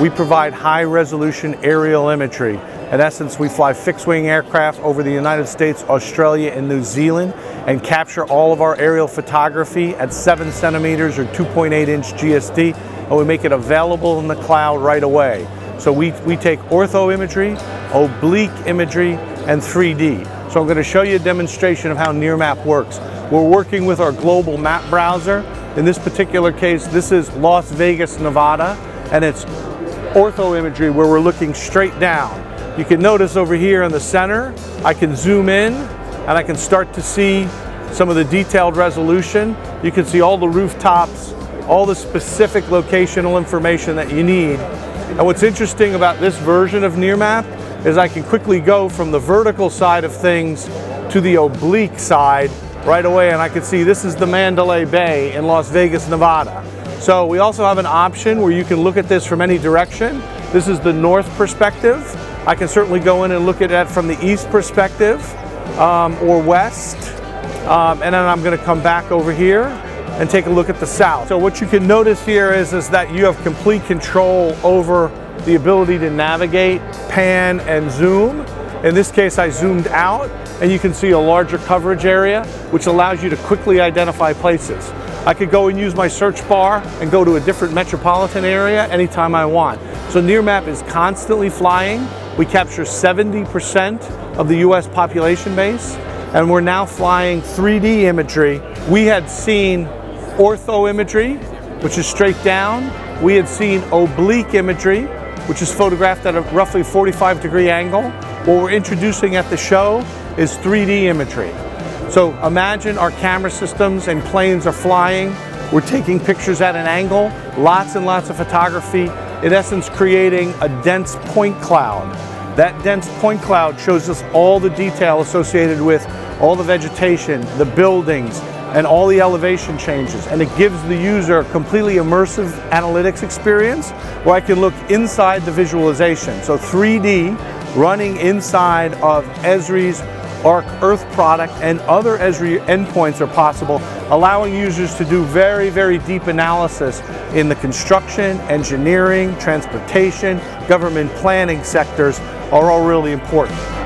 We provide high resolution aerial imagery. In essence, we fly fixed wing aircraft over the United States, Australia, and New Zealand and capture all of our aerial photography at 7 centimeters or 2.8 inch GSD, and we make it available in the cloud right away. So we, we take ortho imagery, oblique imagery, and 3D. So I'm going to show you a demonstration of how Nearmap works. We're working with our global map browser. In this particular case, this is Las Vegas, Nevada, and it's ortho imagery where we're looking straight down. You can notice over here in the center, I can zoom in and I can start to see some of the detailed resolution. You can see all the rooftops, all the specific locational information that you need. And what's interesting about this version of Nearmap is I can quickly go from the vertical side of things to the oblique side right away and I can see this is the Mandalay Bay in Las Vegas, Nevada. So we also have an option where you can look at this from any direction. This is the north perspective. I can certainly go in and look at it from the east perspective um, or west. Um, and then I'm gonna come back over here and take a look at the south. So what you can notice here is, is that you have complete control over the ability to navigate, pan, and zoom. In this case, I zoomed out and you can see a larger coverage area, which allows you to quickly identify places. I could go and use my search bar and go to a different metropolitan area anytime I want. So Nearmap is constantly flying. We capture 70% of the US population base, and we're now flying 3D imagery. We had seen ortho imagery, which is straight down. We had seen oblique imagery, which is photographed at a roughly 45 degree angle. What we're introducing at the show is 3D imagery. So imagine our camera systems and planes are flying. We're taking pictures at an angle, lots and lots of photography, in essence creating a dense point cloud. That dense point cloud shows us all the detail associated with all the vegetation, the buildings, and all the elevation changes. And it gives the user a completely immersive analytics experience where I can look inside the visualization. So 3D running inside of Esri's Arc Earth product and other Esri endpoints are possible, allowing users to do very, very deep analysis in the construction, engineering, transportation, government planning sectors are all really important.